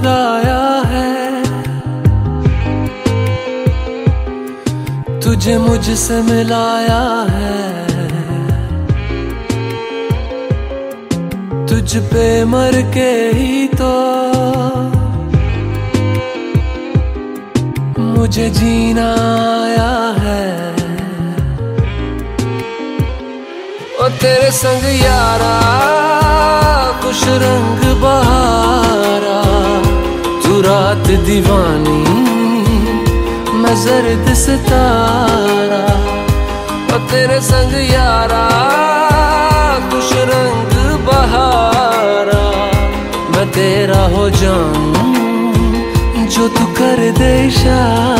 खुदाया है। तुझे मुझसे मिलाया है। तुझ पे मर के ही तो मुझे जीना आया है। ओ तेरे संग यारा दीवानी, मैं जर्द सितारा, और तेरे संग यारा खुश रंग बहारा, मैं तेरा हो जाऊँ जो तू कर दे इशारा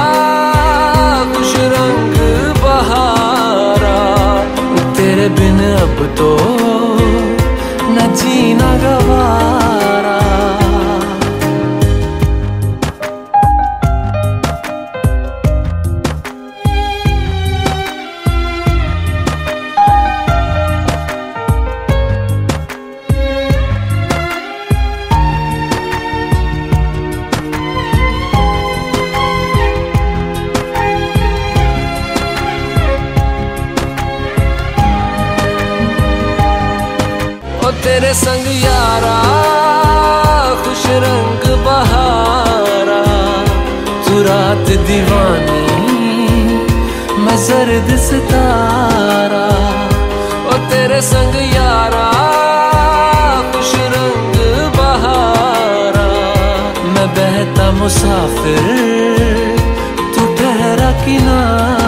अब तो तेरे संग यारा, खुश रंग बहारा। तू रात दीवानी, मैं जर्द सितारा। ओ तेरे संग यारा, खुश रंग बहारा। मैं बहता मुसाफिर, तू ठहरा किनारा।